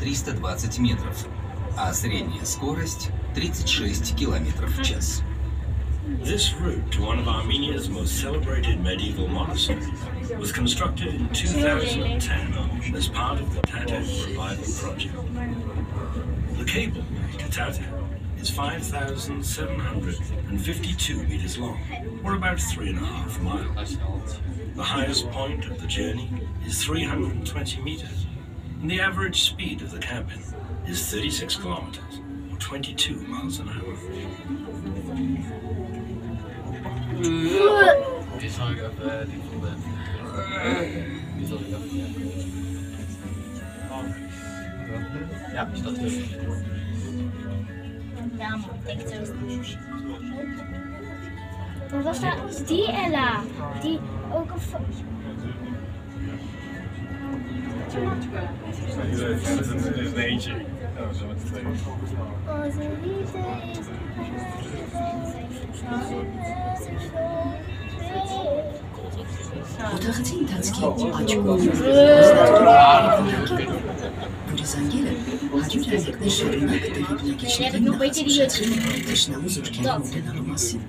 320 метров, а средняя скорость 36 километров в час. This route to one of Armenia's most celebrated medieval monasteries was constructed in 2010 as part of the Tata Revival Project. The cable to Tata is 5,752 meters long, or about three and a half miles. The highest point of the journey is 320 meters, and the average speed of the cabin is 36 kilometers, or 22 miles an hour. Vi sa ju att det är från den. Vi sa ju att Ja, staty. Tam, Wat was dat? Die Ella. Die ook een... fo- Onze liefde is... Օթաղցի ընթացքի աչքով որի զանգերը հաջորդ հայրիկներ շարունակ տեղի բնակիչներին նախասպաշեցրին թշնամու զորքերի մոտենալու մասին։